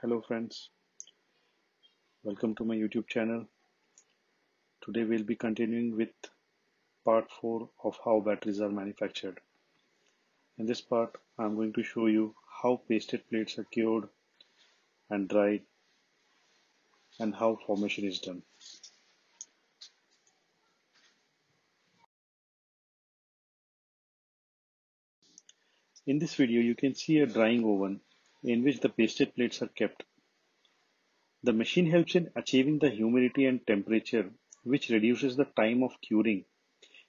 Hello friends, welcome to my YouTube channel. Today we'll be continuing with part 4 of how batteries are manufactured. In this part, I'm going to show you how pasted plates are cured and dried and how formation is done. In this video, you can see a drying oven in which the pasted plates are kept. The machine helps in achieving the humidity and temperature which reduces the time of curing.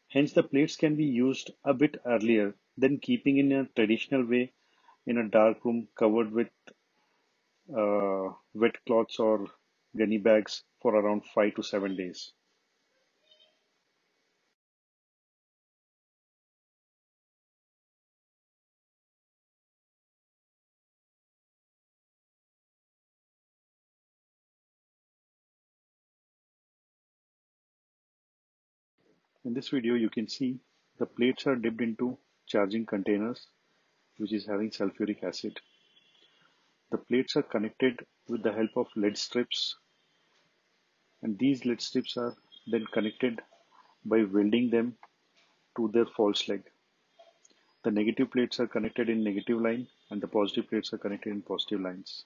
Hence the plates can be used a bit earlier than keeping in a traditional way in a dark room covered with uh, wet cloths or gunny bags for around 5 to 7 days. In this video, you can see the plates are dipped into charging containers, which is having sulfuric acid. The plates are connected with the help of lead strips, and these lead strips are then connected by welding them to their false leg. The negative plates are connected in negative line and the positive plates are connected in positive lines.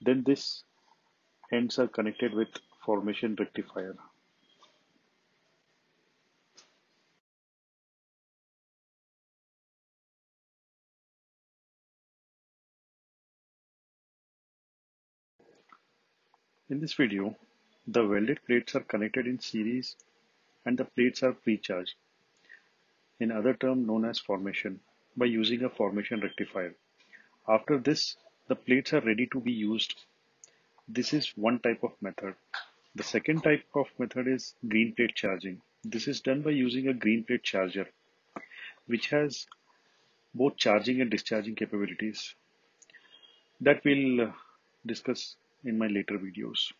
Then this ends are connected with formation rectifier. In this video, the welded plates are connected in series and the plates are pre-charged, in other term known as formation, by using a formation rectifier. After this, the plates are ready to be used. This is one type of method. The second type of method is green plate charging. This is done by using a green plate charger, which has both charging and discharging capabilities that we'll discuss in my later videos.